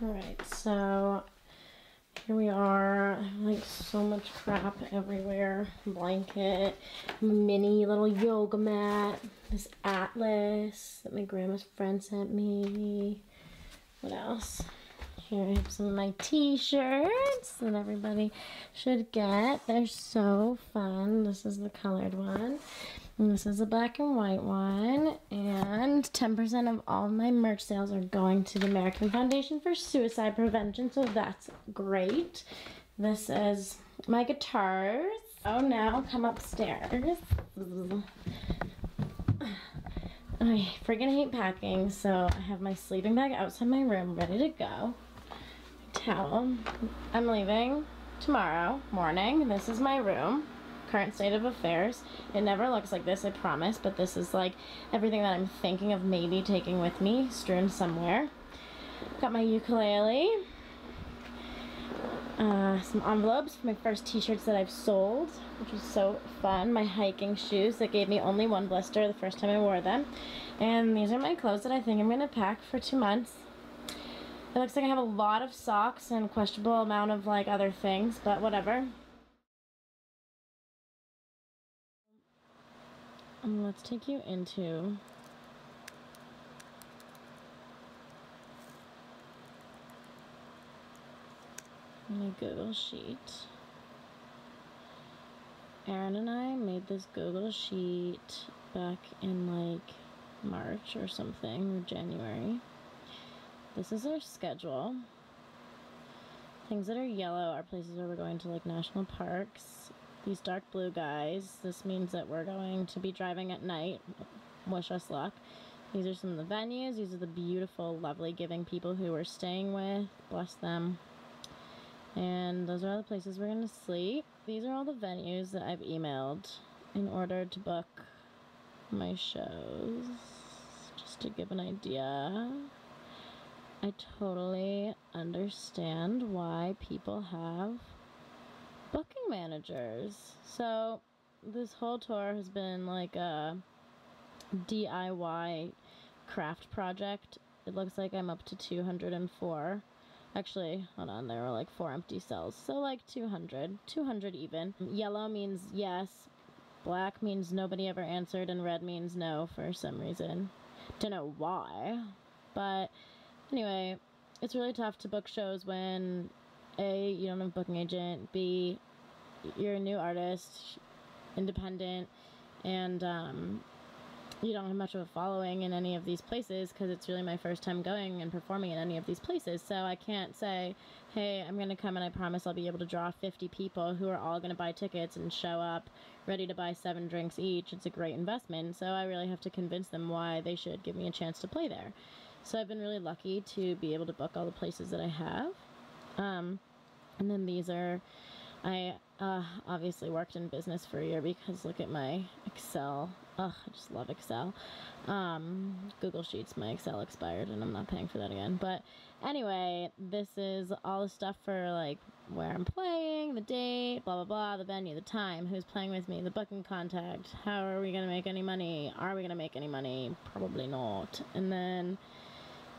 Alright, so here we are. Like so much crap everywhere. Blanket, mini little yoga mat, this atlas that my grandma's friend sent me. What else? Here I have some of my t-shirts that everybody should get. They're so fun. This is the colored one. And this is the black and white one. And 10% of all my merch sales are going to the American Foundation for Suicide Prevention. So that's great. This is my guitars. Oh, now come upstairs. I freaking hate packing, so I have my sleeping bag outside my room ready to go. Towel. I'm leaving tomorrow morning. This is my room. Current state of affairs. It never looks like this, I promise, but this is like everything that I'm thinking of maybe taking with me, strewn somewhere. Got my ukulele. Uh, some envelopes for my first t-shirts that I've sold, which was so fun. My hiking shoes that gave me only one blister the first time I wore them. And these are my clothes that I think I'm going to pack for two months. It looks like I have a lot of socks and questionable amount of like other things, but whatever. Um, let's take you into my Google Sheet. Aaron and I made this Google Sheet back in like March or something, or January. This is our schedule. Things that are yellow are places where we're going to like national parks. These dark blue guys, this means that we're going to be driving at night. Wish us luck. These are some of the venues. These are the beautiful, lovely, giving people who we're staying with. Bless them. And those are all the places we're going to sleep. These are all the venues that I've emailed in order to book my shows. Just to give an idea. I totally understand why people have booking managers. So, this whole tour has been like a DIY craft project. It looks like I'm up to 204. Actually, hold on, there were like four empty cells. So, like 200. 200 even. Yellow means yes, black means nobody ever answered, and red means no for some reason. Don't know why. But anyway, it's really tough to book shows when A, you don't have a booking agent, B, you're a new artist, independent, and um, you don't have much of a following in any of these places because it's really my first time going and performing in any of these places. So I can't say, hey, I'm going to come and I promise I'll be able to draw 50 people who are all going to buy tickets and show up ready to buy seven drinks each. It's a great investment. So I really have to convince them why they should give me a chance to play there. So I've been really lucky to be able to book all the places that I have. Um, and then these are, I uh, obviously worked in business for a year because look at my Excel. Ugh, I just love Excel. Um, Google Sheets, my Excel expired and I'm not paying for that again. But anyway, this is all the stuff for like where I'm playing, the date, blah, blah, blah, the venue, the time, who's playing with me, the booking contact, how are we going to make any money? Are we going to make any money? Probably not. And then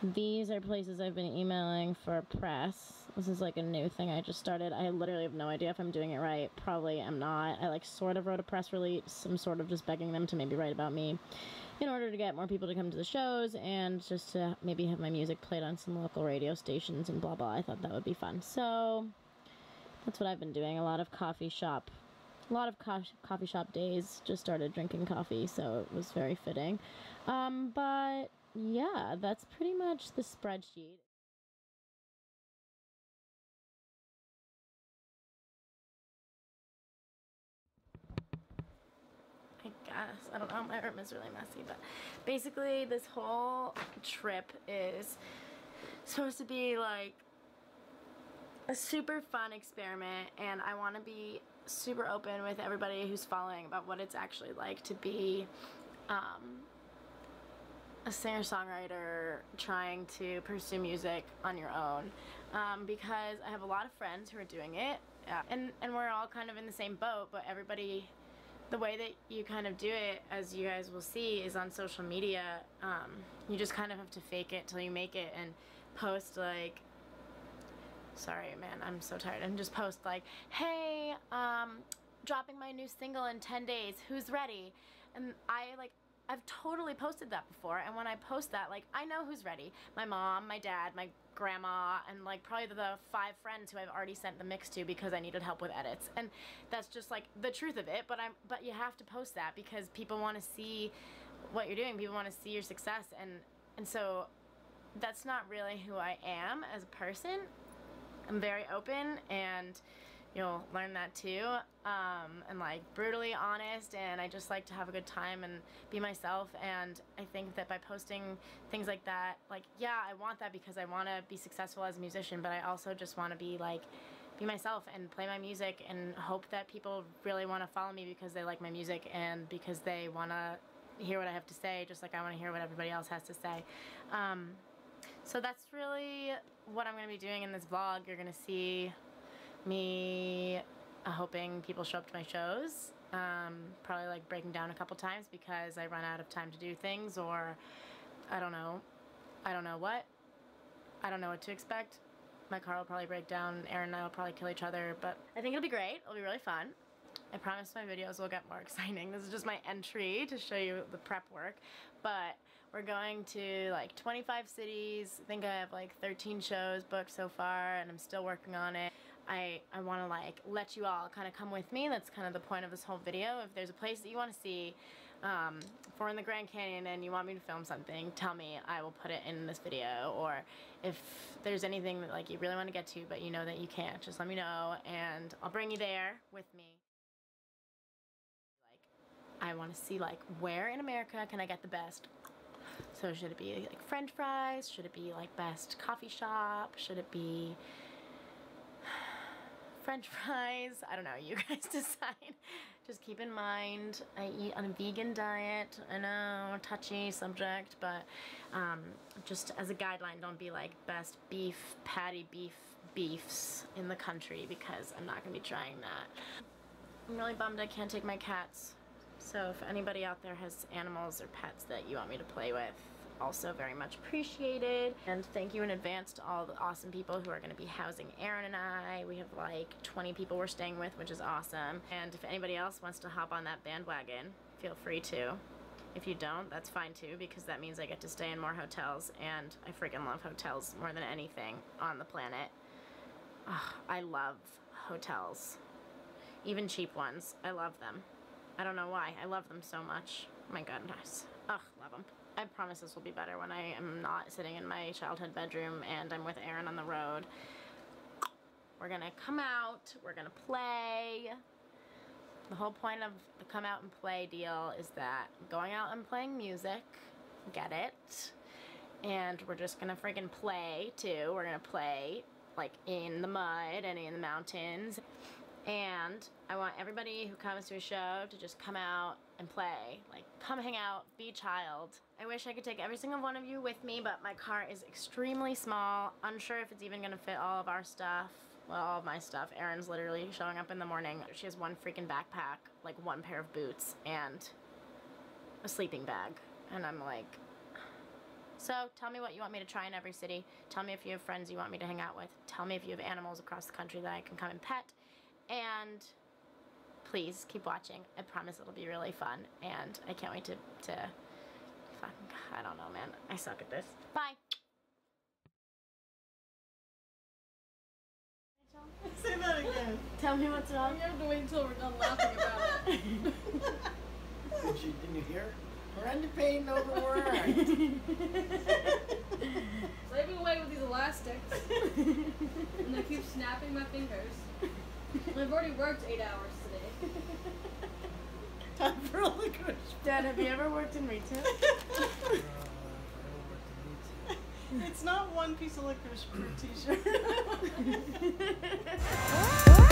these are places I've been emailing for press. This is like a new thing I just started. I literally have no idea if I'm doing it right. Probably I'm not. I like sort of wrote a press release. I'm sort of just begging them to maybe write about me in order to get more people to come to the shows and just to maybe have my music played on some local radio stations and blah blah. I thought that would be fun. So that's what I've been doing. A lot of coffee shop a lot of co- coffee shop days just started drinking coffee so it was very fitting um, but yeah, that's pretty much the spreadsheet. I guess. I don't know. My room is really messy, but basically this whole trip is supposed to be like a super fun experiment and I want to be super open with everybody who's following about what it's actually like to be um, a singer-songwriter trying to pursue music on your own um, because I have a lot of friends who are doing it yeah. and, and we're all kind of in the same boat but everybody the way that you kind of do it as you guys will see is on social media um, you just kind of have to fake it till you make it and post like sorry, man, I'm so tired. And just post like, hey, um, dropping my new single in 10 days. Who's ready? And I like I've totally posted that before, and when I post that, like, I know who's ready. My mom, my dad, my grandma, and like probably the five friends who I've already sent the mix to because I needed help with edits. And that's just like the truth of it. But I'm but you have to post that because people want to see what you're doing. People want to see your success, and and so that's not really who I am as a person. I'm very open and you'll learn that too. Um, and like brutally honest, and I just like to have a good time and be myself. And I think that by posting things like that, like, yeah, I want that because I want to be successful as a musician, but I also just want to be like, be myself and play my music and hope that people really want to follow me because they like my music and because they want to hear what I have to say, just like I want to hear what everybody else has to say. Um, so that's really what I'm going to be doing in this vlog. You're going to see me uh, hoping people show up to my shows. Um, probably like breaking down a couple times because I run out of time to do things or I don't know. I don't know what. I don't know what to expect. My car will probably break down. Aaron and I will probably kill each other, but I think it'll be great. It'll be really fun. I promise my videos will get more exciting. This is just my entry to show you the prep work, but we're going to like 25 cities. I think I have like 13 shows booked so far and I'm still working on it. I, I want to like let you all kind of come with me. That's kind of the point of this whole video. If there's a place that you want to see, um, if we're in the Grand Canyon and you want me to film something, tell me. I will put it in this video. Or if there's anything that like you really want to get to, but you know that you can't, just let me know and I'll bring you there with me. Like, I want to see like where in America can I get the best so should it be like french fries? Should it be like best coffee shop? Should it be french fries. I don't know, you guys decide. Just keep in mind, I eat on a vegan diet. I know, touchy subject, but um, just as a guideline, don't be like best beef, patty beef beefs in the country because I'm not going to be trying that. I'm really bummed I can't take my cats. So if anybody out there has animals or pets that you want me to play with, also very much appreciated. And thank you in advance to all the awesome people who are going to be housing Aaron and I. We have like 20 people we're staying with, which is awesome. And if anybody else wants to hop on that bandwagon, feel free to. If you don't, that's fine too, because that means I get to stay in more hotels, and I freaking love hotels more than anything on the planet. I love hotels. Even cheap ones. I love them. I don't know why. I love them so much. my goodness. I promise this will be better when I am not sitting in my childhood bedroom and I'm with Aaron on the road. We're gonna come out, we're gonna play. The whole point of the come out and play deal is that going out and playing music, get it? And we're just gonna freaking play too. We're gonna play like in the mud and in the mountains. And I want everybody who comes to a show to just come out and play. Like, come hang out, be child. I wish I could take every single one of you with me, but my car is extremely small. Unsure if it's even gonna fit all of our stuff. Well, all of my stuff. Erin's literally showing up in the morning. She has one freaking backpack, like one pair of boots, and a sleeping bag. And I'm like, so tell me what you want me to try in every city. Tell me if you have friends you want me to hang out with. Tell me if you have animals across the country that I can come and pet and please keep watching. I promise it'll be really fun, and I can't wait to, to fuck, I don't know, man. I suck at this. Bye! Say that again. Tell me what's wrong. You have to wait until we're done laughing about it. Did you, didn't you hear? We're under pain overworked. Slaving away with these elastics, and they keep snapping my fingers. I've already worked eight hours today. Time for licorice. Dad, have you ever worked uh, in retail? it's not one piece of licorice per t-shirt.